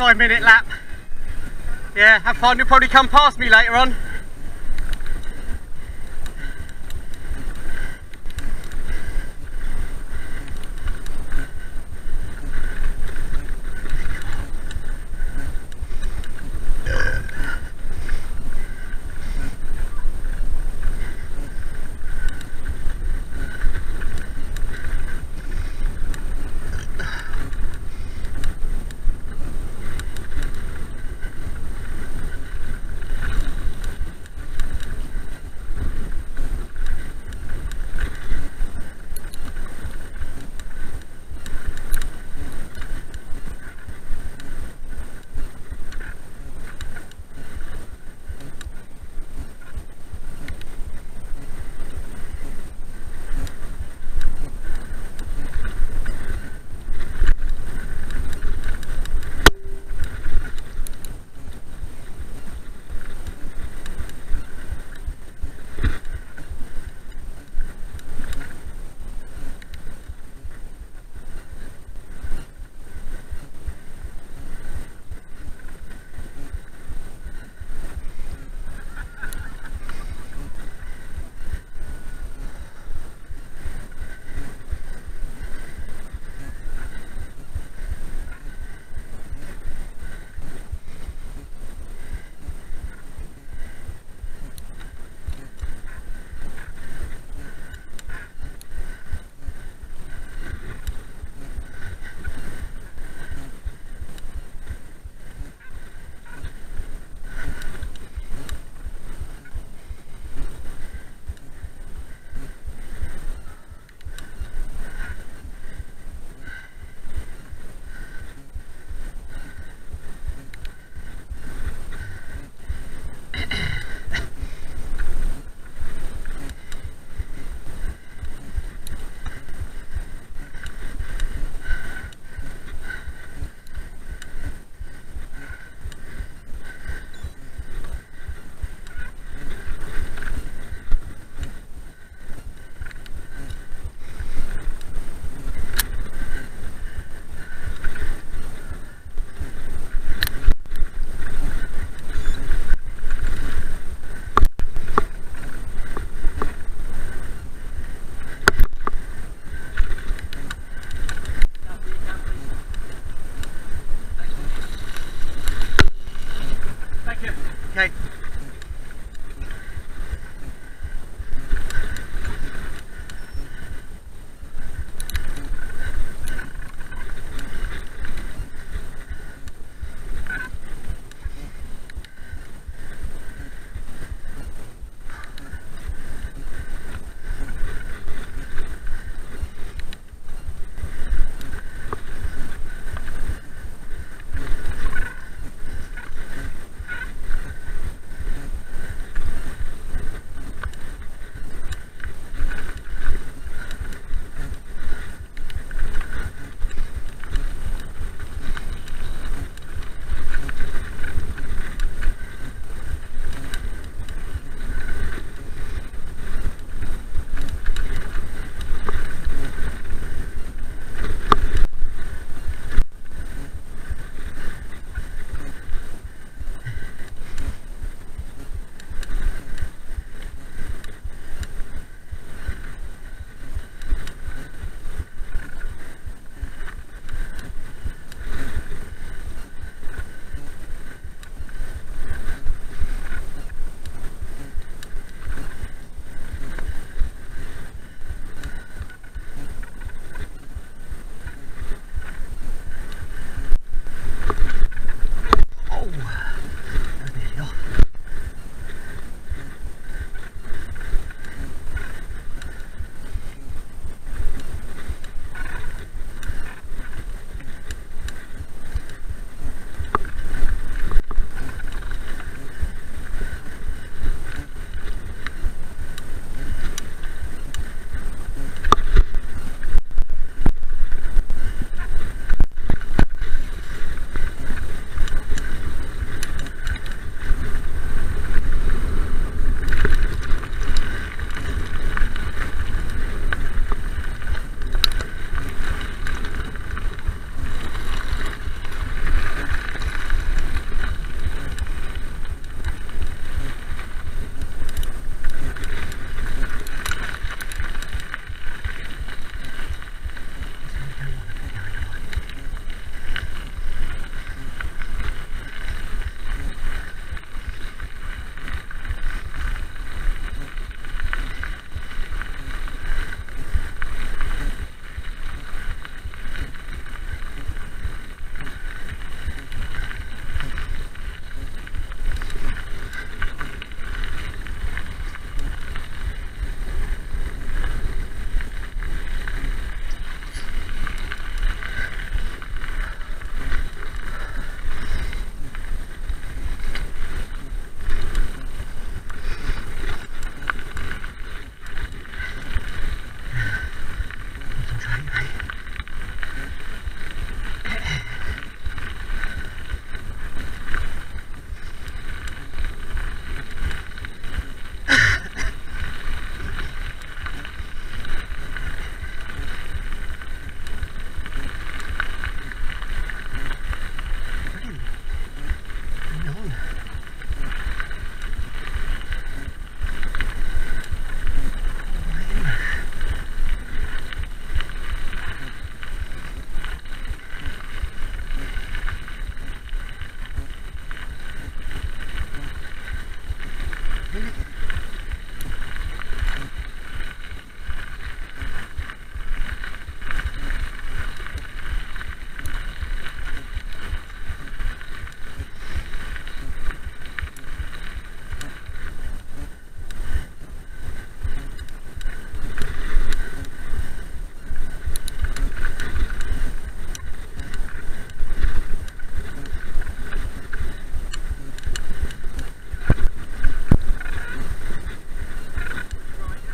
five minute lap. Yeah, have fun. You'll probably come past me later on. Okay.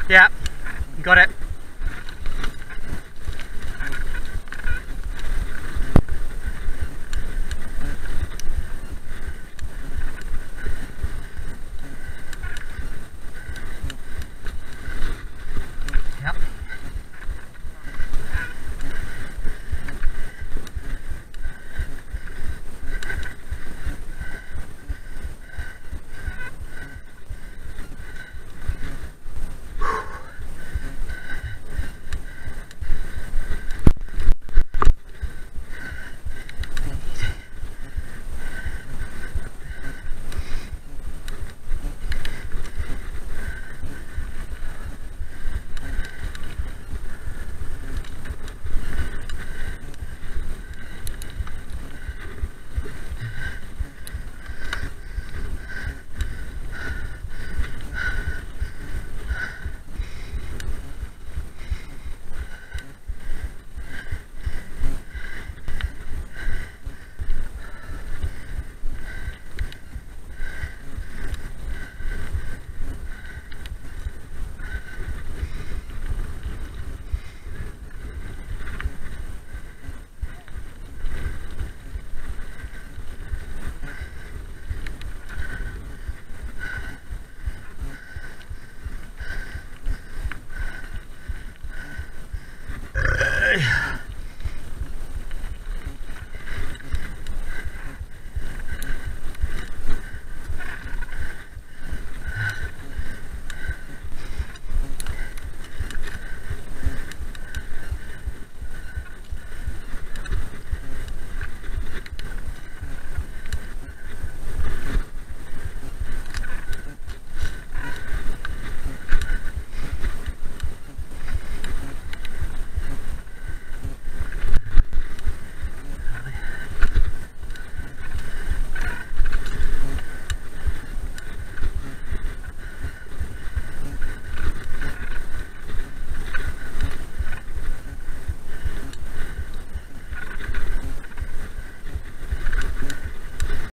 Yeah, got it. Okay.